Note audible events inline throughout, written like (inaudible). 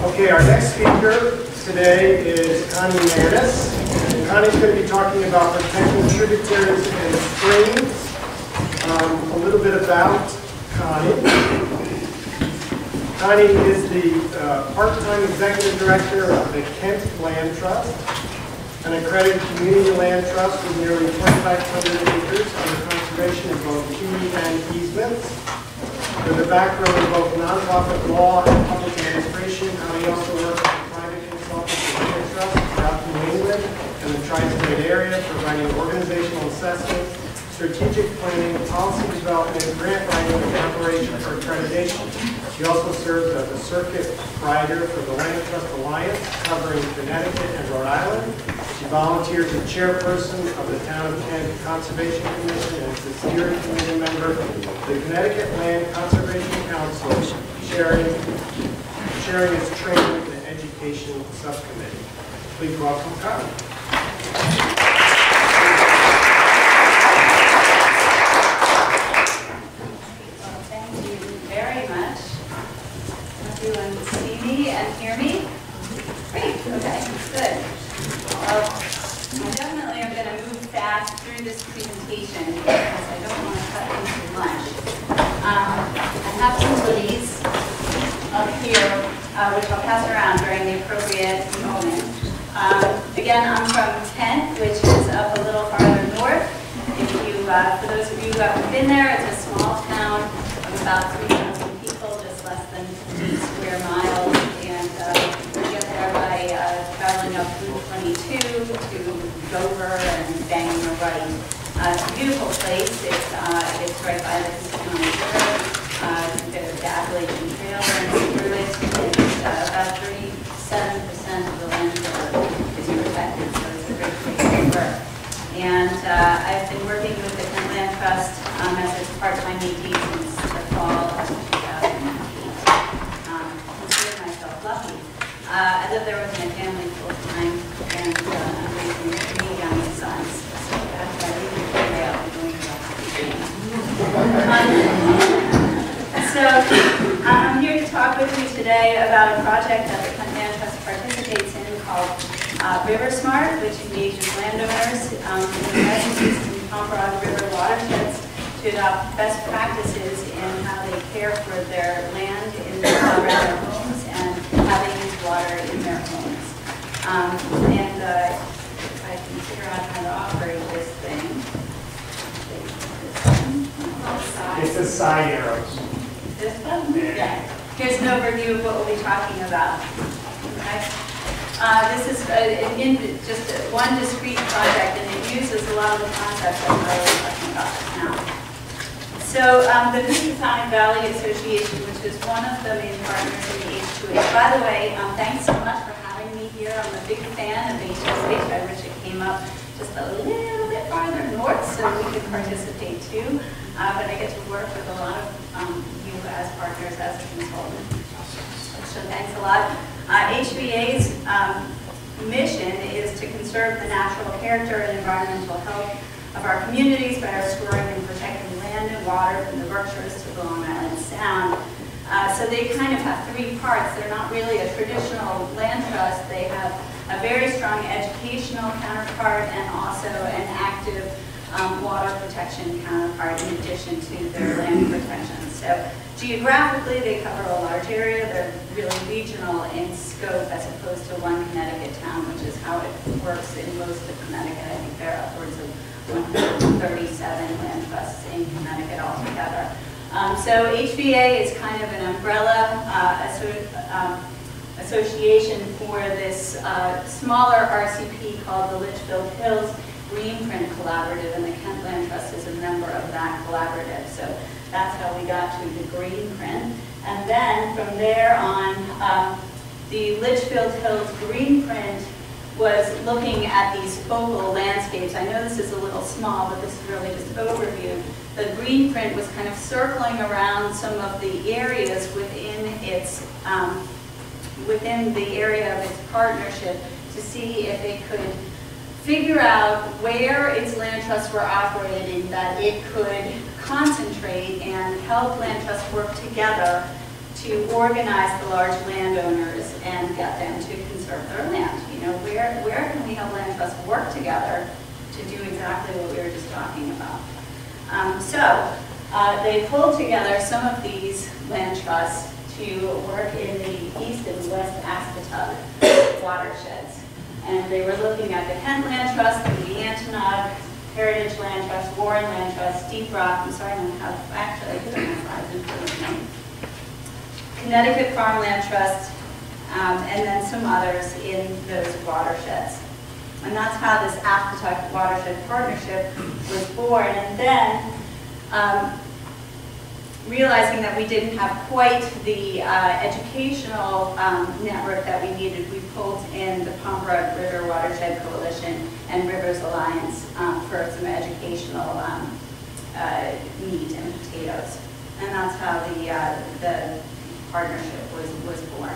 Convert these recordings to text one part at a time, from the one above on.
Okay, our next speaker today is Connie Manes. And Connie's going to be talking about protecting tributaries and streams. Um, a little bit about Connie. Connie is the uh, part-time executive director of the Kent Land Trust, an accredited community land trust with nearly 2,500 acres under conservation in both fee and easements. With a background in both nonprofit law and public administration, Connie also works as a private consultant for land trust throughout New England and the tri-state area, providing organizational assessment, strategic planning, policy development, grant writing, and preparation for accreditation. She also serves as a circuit rider for the Land Trust Alliance, covering Connecticut and Rhode Island. She volunteers as chairperson of the Town of Kent Conservation Commission and is the steering committee member of the Connecticut Land Conservation Council, sharing, sharing its training and education subcommittee. Please welcome Connie. Well, thank you very much. Everyone see me and hear me? Great, okay, good. Well, I definitely am going to move fast through this presentation because I don't want to cut into lunch. Um, I have some goodies up here, uh, which I'll pass around during the appropriate moment. Um, Again, I'm from Kent, which is up a little farther north. If you, uh, for those of you who haven't been there, it's a small town of about 3,000 people, just less than 50 square miles. And uh, you get there by uh, traveling up Route 22 to Dover and banging a right. Uh, It's a beautiful place. It's, uh, it's right by the County River. Uh, The the Appalachian Trail runs through it. It's uh, about 37% of the land cover is protected, so it's a great place to work. And uh, I've been working with the Kent Land Trust um, as since the fall of 2008. Um, Consider myself lucky. Uh, I live there with my family full-time, and uh, I'm raising three young sons. So after I leave the family, I'll be doing that. So uh, I'm here to talk with you today about a project that the Land Trust participates in called uh, River Smart, which engages landowners um, in the Massachusetts and Pomperaug River watersheds to adopt best practices in how they care for their land in around their homes and how they use water in their homes. Um, And uh, if I can figure out how to operate this thing. It's the side arrows. This one? Yeah. Here's an overview of what we'll be talking about. Okay? Uh, This is uh, an in- just one discrete project, and it uses a lot of the concepts that was talking about now. So um, the Housatonic Valley Association, which is one of the main partners in the H2H. By the way, um, thanks so much for having me here. I'm a big fan of H2H. I wish it came up just a little bit farther north so we could participate too. Uh, But I get to work with a lot of um, you as partners, as a consultant. So thanks a lot. Uh, HVA's um, mission is to conserve the natural character and environmental health of our communities by restoring and protecting land and water from the Berkshires to the Long Island Sound. Uh, So they kind of have three parts. They're not really a traditional land trust. They have a very strong educational counterpart and also an active um, water protection counterpart in addition to their land protection. So geographically, they cover a large area. They're really regional in scope as opposed to one Connecticut town, which is how it works in most of Connecticut. I think there are upwards of 137 land trusts in Connecticut altogether. Um, So HVA is kind of an umbrella uh, asso- um, association for this uh, smaller RCP called the Litchfield Hills Greenprint Collaborative, and the Kent Land Trust is a member of that collaborative. So that's how we got to the Greenprint. And then from there on, um, the Litchfield Hills Greenprint was looking at these focal landscapes. I know this is a little small, but this is really just overview. The green print was kind of circling around some of the areas within its, um, within the area of its partnership to see if it could figure out where its land trusts were operating, that it could concentrate and help land trusts work together to organize the large landowners and get them to conserve their land. You know, where, where can we have land trusts work together to do exactly what we were just talking about? Um, So, uh, they pulled together some of these land trusts to work in the east and west Aspetuck watersheds. And they were looking at the Kent Land Trust, the Weantinoge Heritage Land Trust, Warren Land Trust, Deep Rock, I'm sorry, I don't have, actually, I it on my slides in front of me. Connecticut Farmland Trust, um, and then some others in those watersheds. And that's how this Aspetuck Watershed Partnership was born. And then, um, realizing that we didn't have quite the uh, educational um, network that we needed, we pulled in the Pomperaug River Watershed Coalition and Rivers Alliance um, for some educational um, uh, meat and potatoes. And that's how the, uh, the partnership was, was born.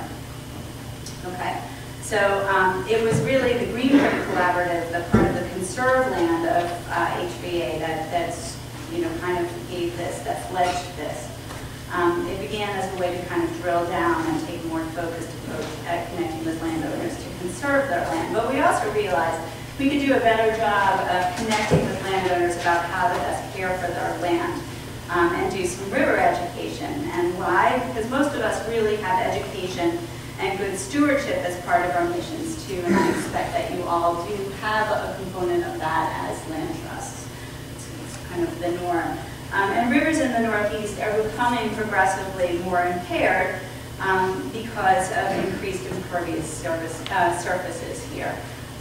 Okay, so um, it was really the Greenprint Collaborative, the part of the conserve land of uh, that, that's, you know, kind of gave this, that fledged this. Um, It began as a way to kind of drill down and take a more focused approach at connecting with landowners to conserve their land. But we also realized we could do a better job of connecting with landowners about how to best care for their land um, and do some river education. And why? Because most of us really have education and good stewardship as part of our missions too, and I expect that you all do have a component of that as land trusts. It's it's kind of the norm. Um, And rivers in the Northeast are becoming progressively more impaired um, because of increased impervious uh, surfaces here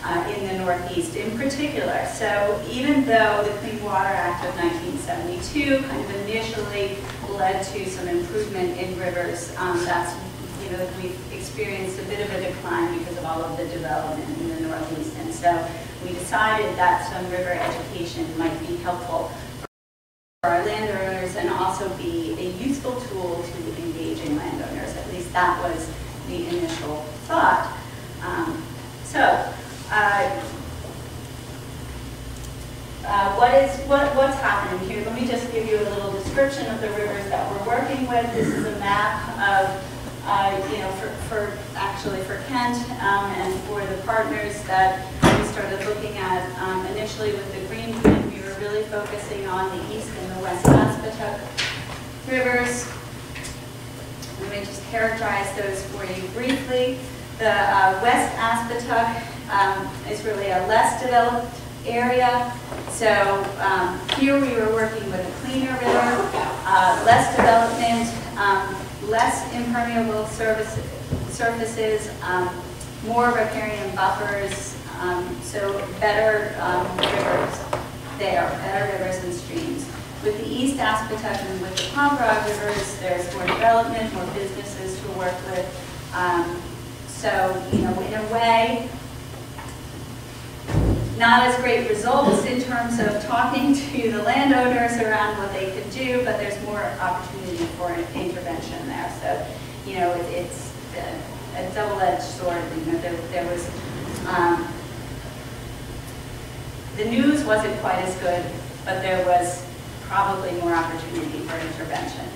uh, in the Northeast in particular. So even though the Clean Water Act of 1972 kind of initially led to some improvement in rivers, um, that's, you know, we've experienced a bit of a decline because of all of the development in the Northeast. And so we decided that some river education might be helpful for our landowners and also be a useful tool to engaging landowners. At least that was the initial thought. Um, So, uh, uh, what is, what, what's happening here? Let me just give you a little description of the rivers that we're working with. This is a map of, uh, you know, for, for, actually for Kent um, and for the partners that we started looking at um, initially with the green plan. We were really focusing on the east and the west Aspetuck rivers. Let me just characterize those for you briefly. The uh, West Aspetuck um, is really a less developed area. So um, here we were working with a cleaner river, uh, less development, um, less impermeable service- surfaces, um, more riparian buffers, um, so better um, rivers there, better rivers and streams. With the East Aspetuck and with the Pomperaug rivers, there's more development, more businesses to work with. Um, So, you know, in a way, not as great results in terms of talking (laughs) to the landowners around what they could do, but there's more opportunity for intervention there. So, you know, it- it's a- a double-edged sword, you know, there there was, um, the news wasn't quite as good, but there was probably more opportunity for intervention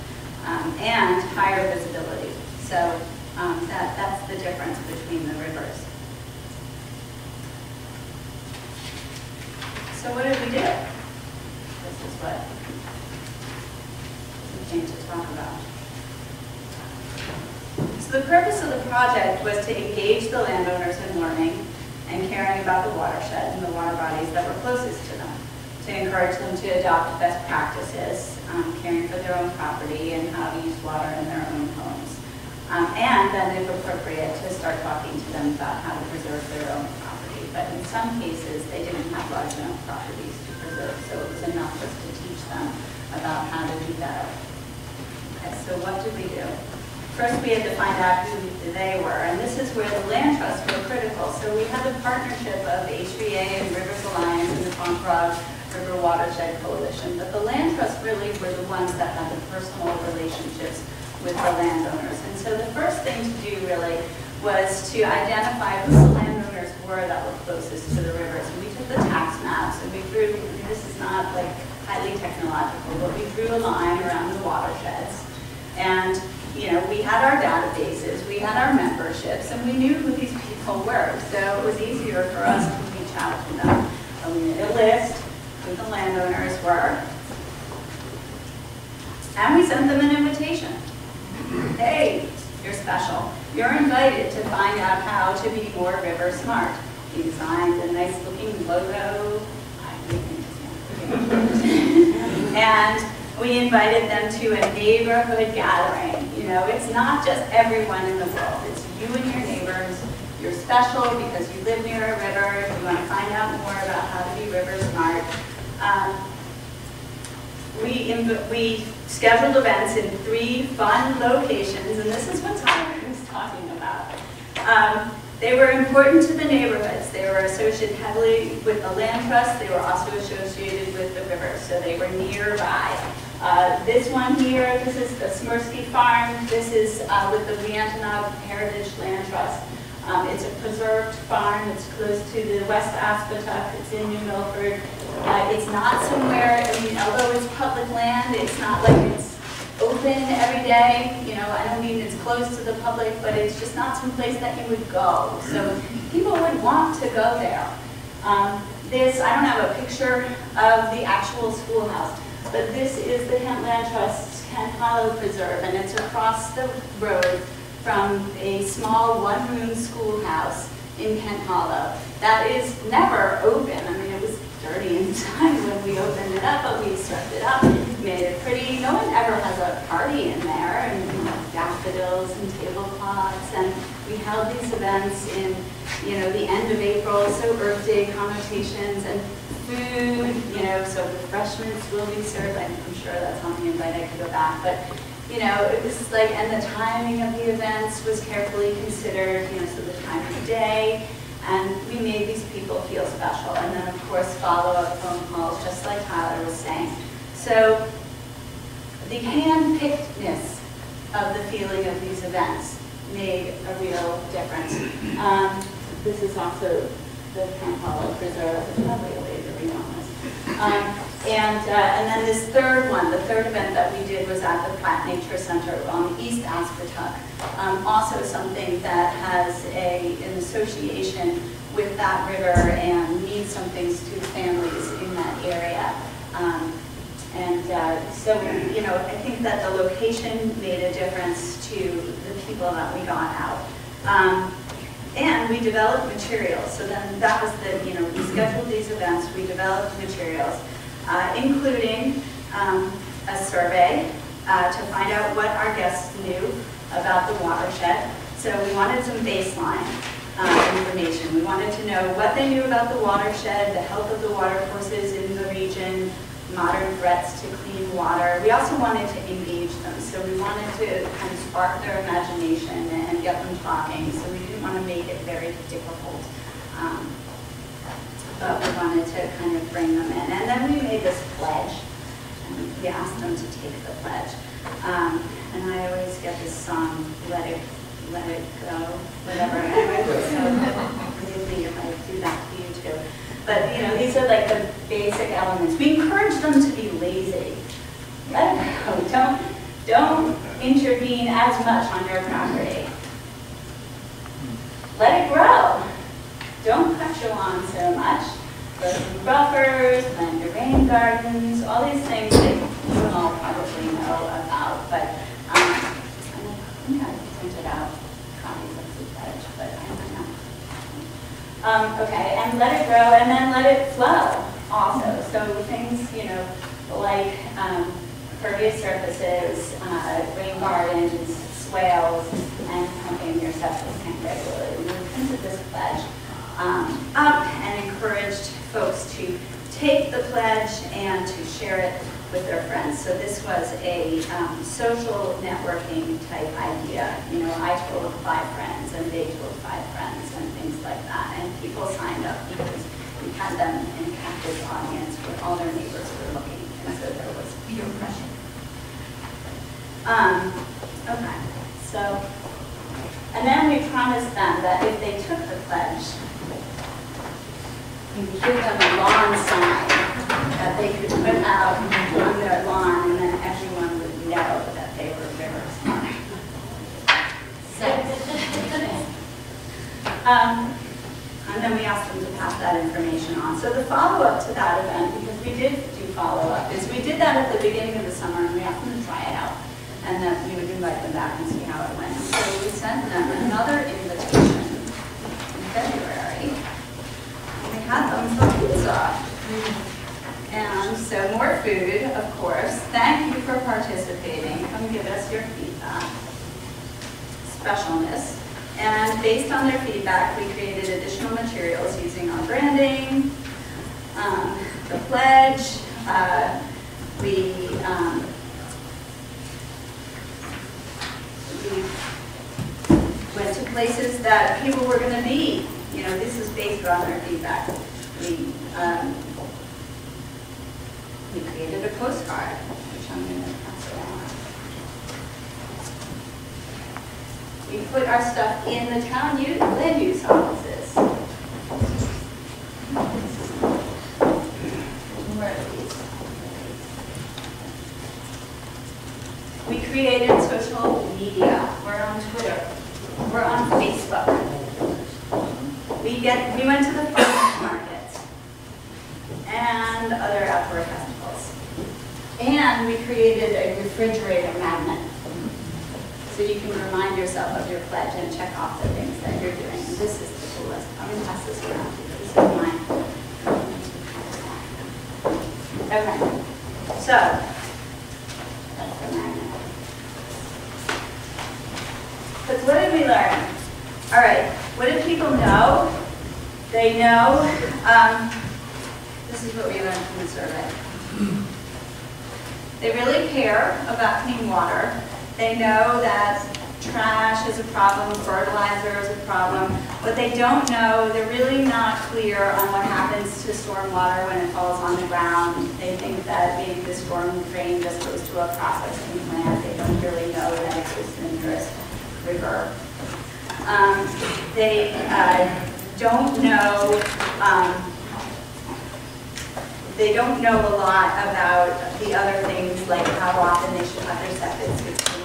um, and higher visibility. So um, that, that's the difference between the rivers. So what did we do? This is what we came to talk about. So the purpose of the project was to engage the landowners in learning and caring about the watershed and the water bodies that were closest to them, to encourage them to adopt best practices, um, caring for their own property and how to use water in their own homes. Um, And then, if appropriate, to start talking to them about how to preserve their own property. But in some cases, they didn't have large enough properties to preserve, so it was enough just to teach them about how to do that. Okay, so what did we do? First, we had to find out who they were, and this is where the land trusts were critical. So we had a partnership of HVA and Rivers Alliance and the Concord River Watershed Coalition, but the land trusts really were the ones that had the personal relationships with the landowners. And so the first thing to do really was to identify who the were that were closest to the rivers. And we took the tax maps and we drew, this is not like highly technological, but we drew a line around the watersheds. And you know, we had our databases, we had our memberships, and we knew who these people were. So it was easier for us to reach out to them. And we made a list who the landowners were. And we sent them an invitation. Hey, you're special. You're invited to find out how to be more river smart. We designed a nice looking logo. And we invited them to a neighborhood gathering. You know, it's not just everyone in the world. It's you and your neighbors. You're special because you live near a river. You want to find out more about how to be river smart. Um, we, we scheduled events in three fun locations, and this is what Tyler was talking about. Um, They were important to the neighborhoods. They were associated heavily with the land trust. They were also associated with the river, so they were nearby. Uh, This one here, this is the Smirsky Farm. This is uh, with the Weantinoge Heritage Land Trust. Um, It's a preserved farm. It's close to the West Aspetuck. It's in New Milford. Uh, It's not somewhere, I mean, although it's public land, it's not like open every day, you know, I don't mean it's closed to the public, but it's just not some place that you would go. So people would want to go there. Um, This, I don't have a picture of the actual schoolhouse, but this is the Kent Land Trust's Kent Hollow Preserve, and it's across the road from a small one-room schoolhouse in Kent Hollow. That is never open, I mean, it was dirty (laughs) inside when we opened it up, but we swept it up, made it pretty. No one ever has a party in there, and you know, daffodils and tablecloths, and we held these events in, you know, the end of April, so Earth Day connotations and food, you know, so refreshments will be served. I'm sure that's on the invite, I could go back, but, you know, it was like, and the timing of the events was carefully considered, you know, so the time of the day, and we made these people feel special. And then, of course, follow-up phone calls, just like Tyler was saying. So the hand-pickedness of the feeling of these events made a real difference. Um, This is also the Kent Hollow Preserve, probably a way to read. Um, And, uh, and then this third one, the third event that we did was at the Platte Nature Center on East Aspetuck. Um, Also something that has a, an association with that river and means some things to families in that area. Um, And uh, so, you know, I think that the location made a difference to the people that we got out. Um, And we developed materials, so then that was the, you know, we scheduled these events, we developed materials, uh, including um, a survey uh, to find out what our guests knew about the watershed. So we wanted some baseline uh, information. We wanted to know what they knew about the watershed, the health of the water courses in the region, modern threats to clean water. We also wanted to engage them, so we wanted to kind of spark their imagination and get them talking. So we didn't want to make it very difficult. Um, but we wanted to kind of bring them in. And then we made this pledge, and we asked them to take the pledge. Um, and I always get this song, Let It, Let It Go, whatever. So forgive me if I do that to you too. But, you know, these are like the basic elements. We encourage them to be lazy. Let it go. (laughs) Don't, don't intervene as much on your property. Let it grow. Don't cut your lawn so much. Put some buffers, plant your rain gardens, all these things that you all probably know about, but um, I think I printed out copies of the pledge, but I don't know. Um, okay, and let it grow, and then let it flow also. So things, you know, like um, pervious surfaces, uh, rain gardens, swales, and pumping your septic tank regularly. We printed this pledge um, up and encouraged folks to take the pledge and to share it with their friends. So this was a um, social networking type idea. You know, I told five friends and they told five friends and things like that. And people signed up because we had them in a captive audience where all their neighbors were looking. And so there was peer pressure. Um, okay, so, and then we promised them that if they took the pledge, you give them a lawn sign that they could put out on their lawn and then everyone would know that they were River Smart. So, (laughs) um, and then we asked them to pass that information on. So the follow-up to that event, because we did do follow-up, is we did that at the beginning of the summer and we asked them to try it out and then we would invite them back and see how it went. So we sent them another invitation Pizza. And so more food, of course. Thank you for participating. Come give us your feedback. Specialness. And based on their feedback, we created additional materials using our branding, um, the pledge. uh, We, um, we went to places that people were going to be. You know, this is based on our feedback. We, um, we created a postcard, which I'm going to pass around. We put our stuff in the town u- land use offices. We created social media. We're on Twitter. We're on Facebook. We get, we went to the farmers market and other outdoor festivals. And we created a refrigerator magnet. So you can remind yourself of your pledge and check off the things that you're doing. And this is the coolest. I'm gonna pass this around. This is mine. Okay, so, that's the magnet. But what did we learn? All right, what did people know? They know, um, this is what we learned from the survey. They really care about clean water. They know that trash is a problem, fertilizer is a problem. What they don't know, they're really not clear on what happens to storm water when it falls on the ground. They think that maybe the storm drain just goes to a processing plant. They don't really know that it goes to the nearest river. Um, They uh, don't know, um, they don't know a lot about the other things, like how often they should have their septic system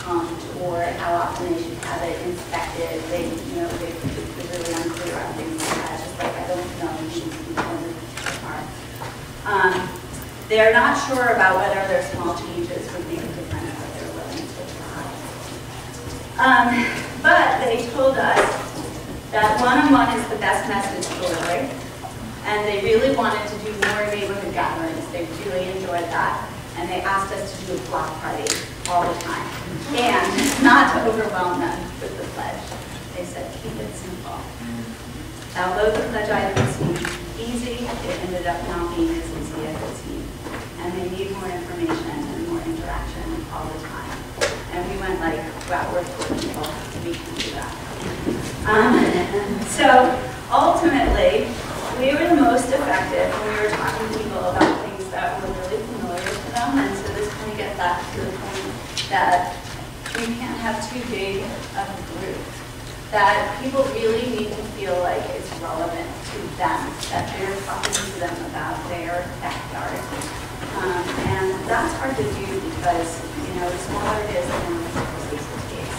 pumped, or how often they should have it inspected. They, you know, they- they're really unclear on things like that, just like I don't know. Um, They're not sure about whether their small changes would make a difference, but they're willing to try. Um, But they told us that one-on-one is the best message delivery, and they really wanted to do more neighborhood gatherings. They really enjoyed that, and they asked us to do a block party all the time, and not to overwhelm them with the pledge. They said, keep it simple. Although the pledge items seemed easy, it ended up not being as easy as it seemed, and they need more information and more interaction all the time. And we went like, wow, we're poor people, we can do that. Um, (laughs) So ultimately, we were the most effective when we were talking to people about things that were really familiar to them. And so this kind of gets back to the point that we can't have too big of a group. That people really need to feel like it's relevant to them, that you're talking to them about their backyard. Um, And that's hard to do because, know, the smaller it is, the more resources it takes.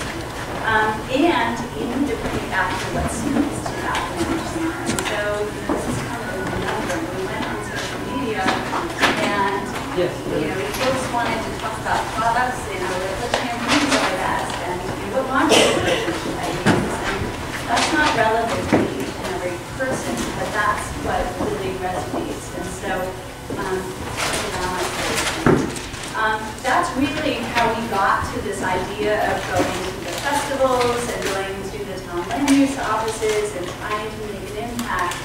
Um, And you need to bring it back to what speaks to that. And so, you know, this is kind of a number. We went on social media and, Yes. you know, we folks wanted to talk about products, you know, like what shampoos are best and you know, what laundry should I use? And that's not relevant to each and every person, but that's what really resonates. And so, um, um, that's really how we got to this idea of going to the festivals and going to the town land use offices and trying to make an impact,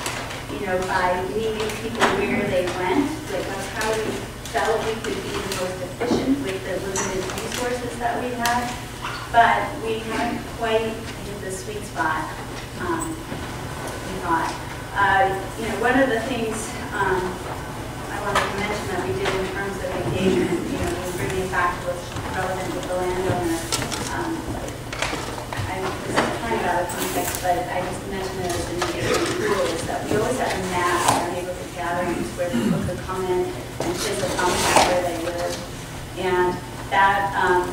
you know, by meeting people where they went. Like that's how we felt we could be the most efficient with the limited resources that we had. But we haven't quite hit the sweet spot, um, we thought. Uh, you know, one of the things, um, I wanted to mention that we did in terms of engagement, know, was relevant with the landowner. Um, I'm is kind out of context, but I just mentioned it as an is that we always had a map of our neighborhood gatherings where people could come in and a thumbs where they live. And that um,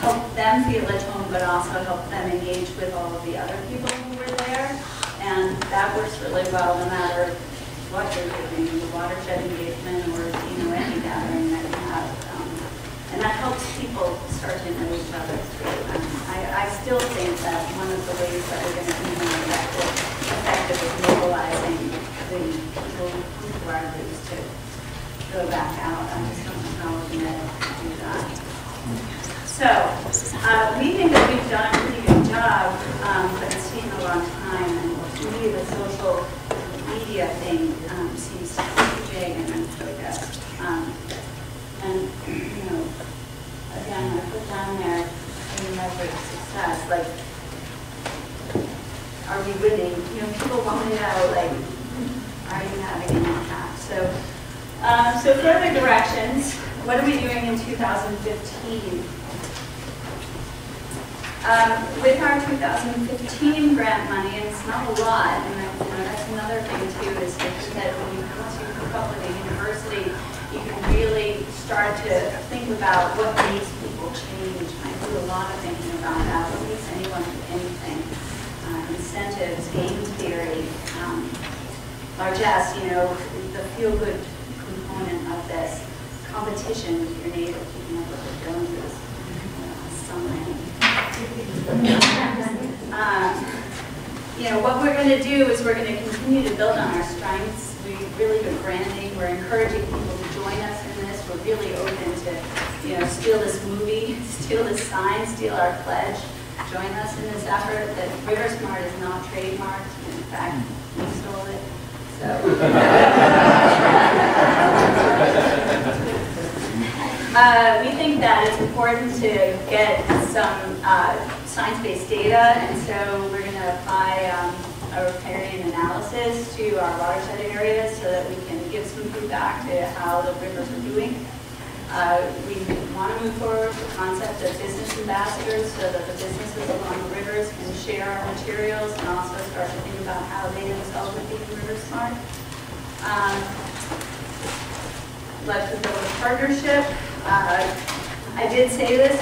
helped them feel at home, but also help them engage with all of the other people who were there. And that works really well, no matter what you're doing, the watershed engagement or, you know, any gathering that you have. Um, And that helps people start to know each other. And I, I still think that one of the ways that we're going to be more effective, effective is mobilizing the people who are loose to go back out. I just don't know how we're going to do that. So, uh, we think that we've done a pretty good job, um, but it's taken a long time. And to me, the social media thing um, seems pretty big and unfocused. Um, And, you know, I put down there, any measure of success, like, are we winning? You know, people want to know, like, are you having an impact? So, um, so further directions, what are we doing in 2015? Um, With our 2015 grant money, and it's not a lot, and that- you know, that's another thing too, is that when you come to a university, you can really start to think about what people change. I do a lot of thinking about that, what makes anyone do anything. Uh, Incentives, game theory, um, largesse, you know, the feel-good component of this, competition with your neighbor, keeping up with the Joneses. Um, You know, what we're going to do is we're going to continue to build on our strengths. We really good branding, we're encouraging people to join us We're really open to, you know, steal this movie, (laughs) steal this sign, steal our pledge, join us in this effort that River Smart is not trademarked. In fact, we stole it. So. (laughs) Uh, We think that it's important to get some uh, science-based data, and so we're going to apply um, a riparian analysis to our watershed areas so that we can give some feedback to how the rivers are doing. Uh, We want to move forward with the concept of business ambassadors so that the businesses along the rivers can share our materials and also start to think about how they themselves are being river smart. Um, Let's build a partnership. Uh, I did say this,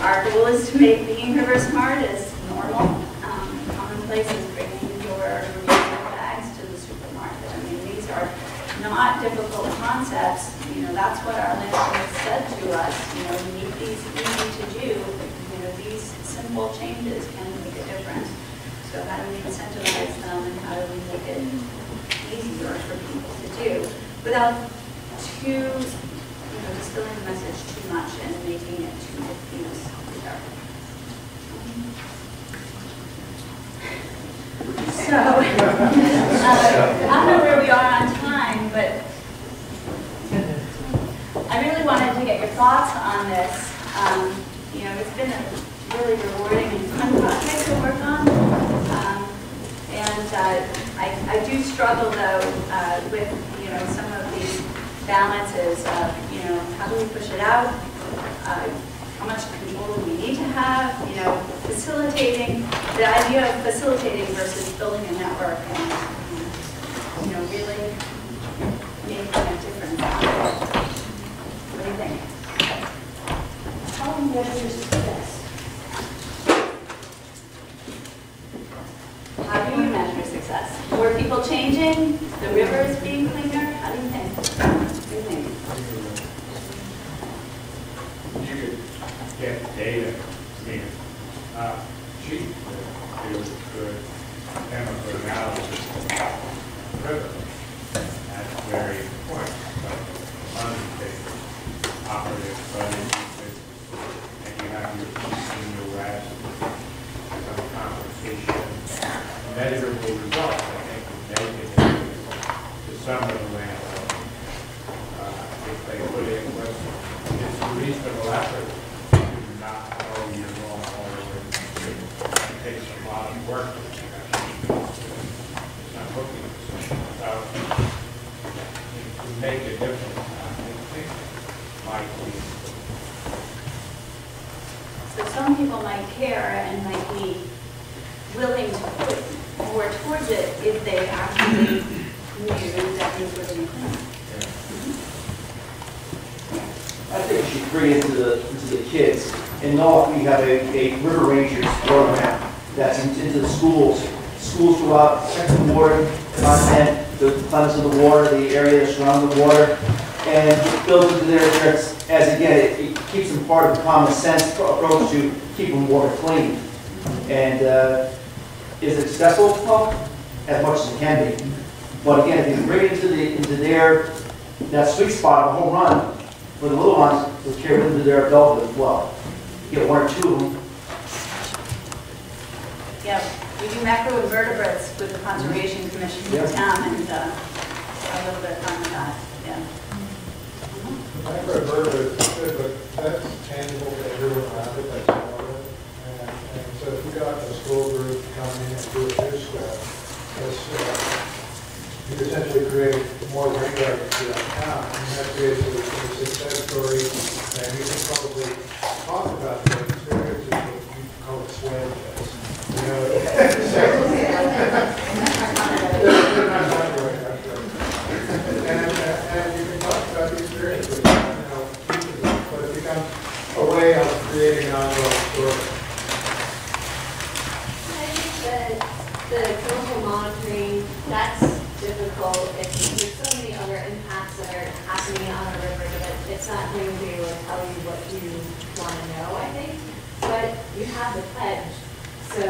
our goal is to make being river smart as normal. Um, Commonplace as bringing your reusable bags to the supermarket. I mean, these are not difficult concepts. You know, that's what our landlord said to us, you know, we need these easy to do. You know, these simple changes can make a difference. So how do we incentivize them and how do we make it easier for people to do without too, you know, distilling the message too much and making it too diffuse either. So, (laughs) uh, I don't know where we are on really wanted to get your thoughts on this. Um, You know, it's been a really rewarding and fun project to work on. Um, And uh, I I do struggle though uh, with, you know, some of these balances of, you know, how do we push it out? Uh, How much control do we need to have? You know, facilitating, the idea of facilitating versus building a network and, you know, really making a difference. Think? How do you measure success? How do you measure success? Were people changing? The rivers being cleaner? How do you think? What do you think? you could get data, Steve, uh, cheap, to do good chemical analysis of the river. That's very important, but undertake operative budget, and you have your senior rest, some compensation, measurable results, I think, would make it to some of the landowners uh, if they put in what is a reasonable effort to not mow your lawn all the way. It takes a lot of work. It's not looking, so to make a difference, I think, might be So some people might care and might be willing to put more towards it if they actually knew that going to clean. yeah. I think you should bring into the, into the kids In Norfolk, we have a, a River Rangers program that's in- into the schools. Schools go out, check the water content, the cleanse of the water, the area surrounding the water, and it builds into their, their- as again, it it keeps them part of the common sense approach to keeping water clean. And uh, is it successful? Well, as much as it can be. But again, if you bring it into the, into their, that sweet spot of a home run, for the little ones, will carry them into their adulthood as well. You Get one or two of them, Yeah, we do macroinvertebrates with the Conservation Commission in Yeah. town, and uh, a little bit of fun with that, yeah. Microinvertebrates is good, but that's tangible to everyone around it, that's part of it. And, and so if we got a school group coming in and do it this way, this, uh, you essentially create more rain gardens throughout town, and that creates a a success story, and you can probably talk about the experiences that you call it swim. You know, (laughs) And, uh, and you can talk about the experience with, you know, pieces of it, but it becomes a way of creating an ongoing story. I think that the chemical monitoring, that's difficult if there's so many other impacts that are happening on a river that it's not going to be able to tell you what you want to know, I think. But you have the pledge, so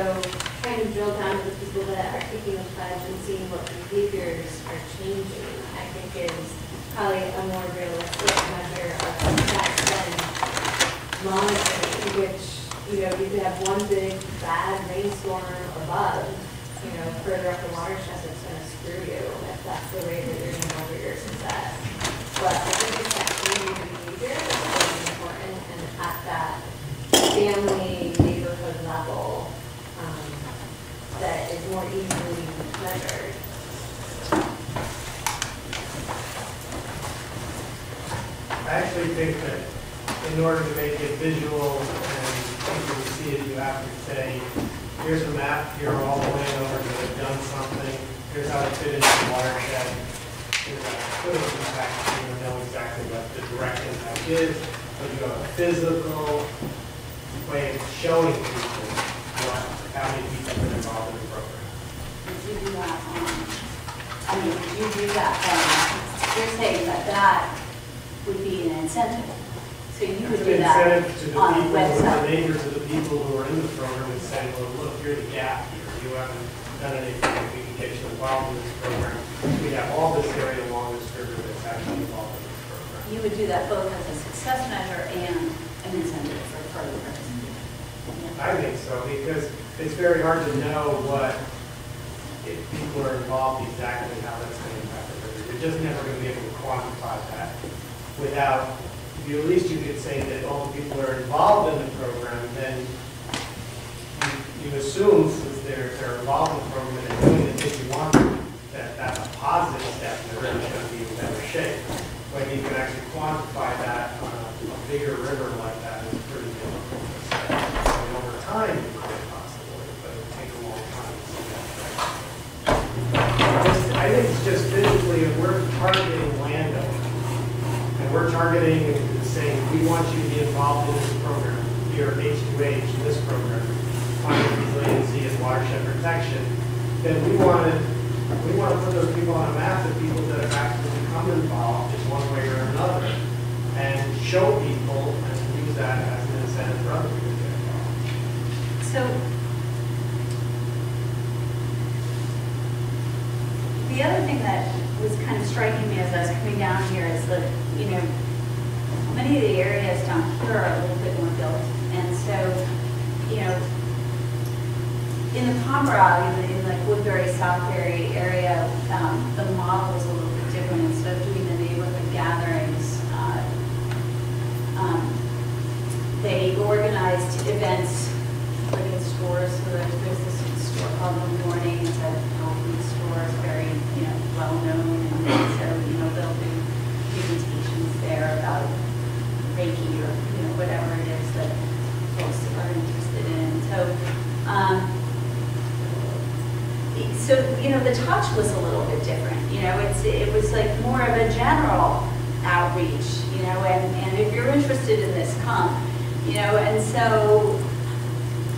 trying to drill down to the people that are pledge and seeing what behaviors are changing, I think is probably a more realistic measure of success than monitoring, which, you know, you could have one big bad rainstorm above, you know, further up the watershed that's gonna screw you if that's the way that you're gonna measure your success. But I think it's that behavior that's really important and at that family neighborhood level, um, that is more easily measured. I actually think that in order to make it visual and people see it, you have to say, here's a map, here are all the landowners that have done something, here's how it fit into the watershed. Here's how it could have impacted, you know exactly what the direct impact is, but you have a physical way of showing people what, how many people have been involved in you do that, um, I mean, you do that, um, you're saying that that would be an incentive? So you would do that incentive to the on the people, the website? neighbors of the people who are in the program and say, well, look, here's a gap here. You haven't done anything, we can get you involved in this program. We have all this area along this river that's actually involved in this program. You would do that both as a success measure and an incentive for further? I think so, because it's very hard to know what, if people are involved, exactly how that's going to impact the river. You're just never going to be able to quantify that without, you, at least you could say that all the people are involved in the program, then you- you assume since they're, they're involved in the program and they're doing the things you want, that that's a positive step and the river's going to be in better shape. When you can actually quantify that on a a bigger river like that is pretty difficult to say. I mean, over time, it might possibly, but it would take a long time to see that. Just- I think it's just physically, if we're targeting landowners, and we're targeting and saying, we want you to be involved in this program, you're H2H in this program, climate resiliency and watershed protection, then we want to, we want to put those people on a map, the people that have actually become involved in one way or another, and show people and use that as an incentive for other people to get involved. So the other thing that was kind of striking me as I was coming down here is that, you know, many of the areas down here are a little bit more built. And so, you know, in the Pomperaug, in the, in like Woodbury, Southbury area, um, the model is a little bit different. Instead of doing the neighborhood gatherings, uh, um, they organized events like in stores, so there's, there's this store called The Morning, it's a store, it's very, you know, well-known, and so, you know, they'll do presentations there about Reiki or, you know, whatever it is that folks are interested in, so, um, so, you know, the touch was a little bit different, you know, it's, it was like more of a general outreach, you know, and, and if you're interested in this, come. You know, and so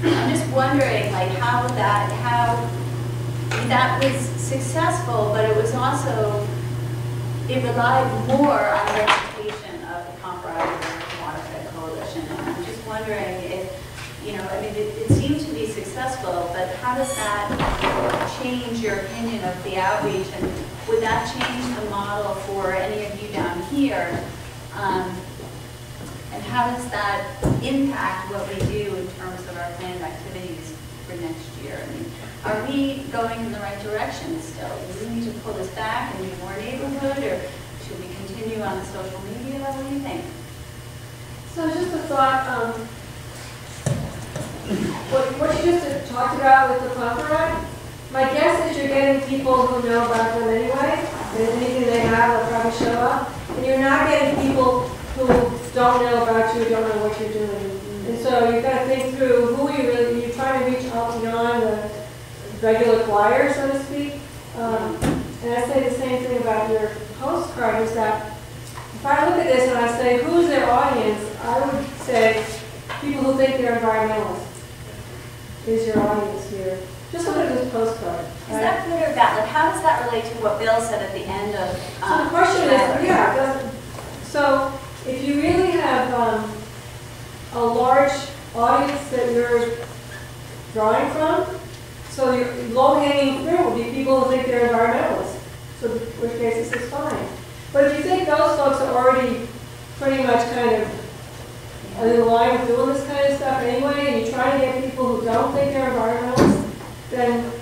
I'm just wondering, like, how that, how, that was successful, but it was also, it relied more on the reputation of the Pomperaug Watershed Coalition. And I'm just wondering if, you know, I mean, it, it seemed to be successful, but how does that change your opinion of the outreach? And would that change the model for any of you down here? Um, And how does that impact what we do in terms of our planned activities for next year? I mean, are we going in the right direction still? Do we need to pull this back and do more neighborhood, or should we continue on the social media? What do you think? So just a thought, um, what, what you just talked about with the ride, my guess is you're getting people who know about them anyway, and anything they have will probably show up, and you're not getting people who don't know about you, don't know what you're doing. And so you've got to think through who you really, to reach out beyond the regular flyer, so to speak. Um, and I say the same thing about your postcard, is that if I look at this and I say, who's their audience, I would say people who think they're environmentalists is your audience here. Just look at this postcard. Is right? that good or bad? Like, how does that relate to what Bill said at the end of? So um, the question is, yeah, so if you really have um, a large audience that you're drawing from, so your low hanging fruit would be people who think they're environmentalists, so which case this is fine. But if you think those folks are already pretty much kind of in line with doing this kind of stuff anyway, and you try to get people who don't think they're environmentalists, then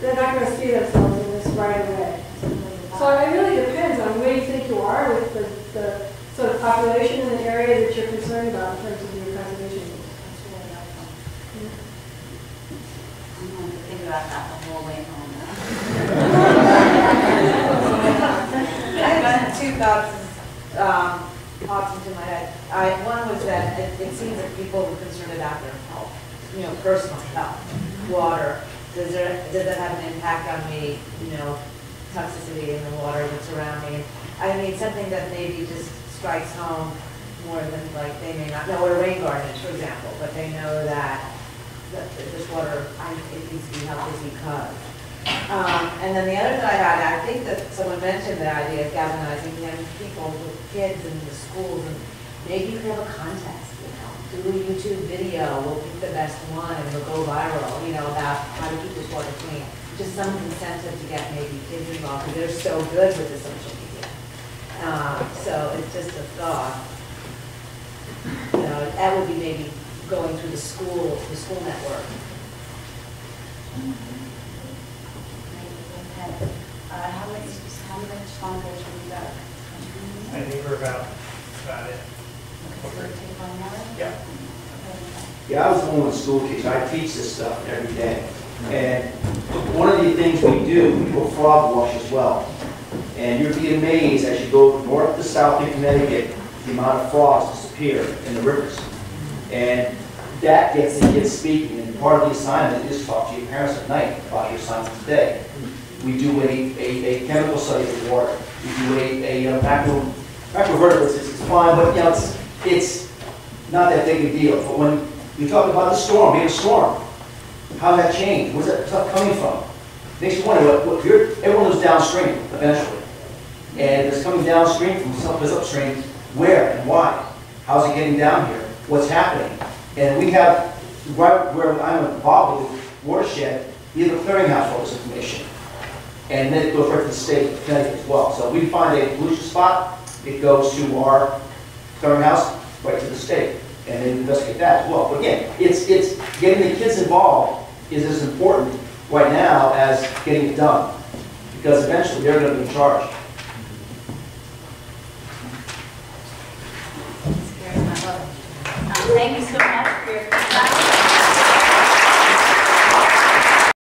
they're not gonna see themselves in this right away. So it really depends on where you think you are with the, the sort of population in the area that you're concerned about in terms of your conservation. goals. That's really helpful. I'm about that the whole way home (laughs) I have two thoughts, um, popped into my head. I, one was that it, it seems that people were concerned about their health, you know, personal health, water. Does there, does that have an impact on me, you know, toxicity in the water that's around me? I mean, something that maybe just strikes home more than like, they may not know what a rain garden for example, but they know that, this water, I, it needs to be healthy because. Um, and then the other that I had, I think that someone mentioned the idea of galvanizing young people with kids in the schools, and maybe you could have a contest, you know, do a YouTube video, we'll pick the best one, and it'll go viral, you know, about how to keep this water clean. Just some incentive to get maybe kids involved, because they're so good with the social media. Um, so it's just a thought. You know, that would be maybe going through the school, the school network. Uh, how many, how many sponsors have we got? I think we're about, about it. Okay, so take one more? Yeah. Yeah, I was one of the school kids. I teach this stuff every day. And one of the things we do, we do a frog watch as well. And you'd be amazed as you go north to south in Connecticut, the amount of frogs disappear in the rivers. And that gets the kids speaking, and part of the assignment is talk to your parents at night about your assignment today. We do a, a, a chemical study of water. We do a, a uh, macro, macrovertebrates, it's fine, but, you know, it's, it's not that big a deal. But when you talk about the storm, being a storm, how that changed? Where's that stuff coming from? Makes you wonder, what, what, you're, everyone goes downstream eventually. And it's coming downstream from someplace upstream, where and why? How's it getting down here? What's happening? And we have, right where I'm involved with watershed, we have a clearinghouse for this information. And then it goes right to the state of Connecticut as well. So we find a pollution spot, it goes to our clearinghouse, right to the state, and then investigate that as well. But again, it's, it's, getting the kids involved is as important right now as getting it done. Because eventually they're gonna be in charge. Scary, I love it. Um, Thank you so much for your feedback.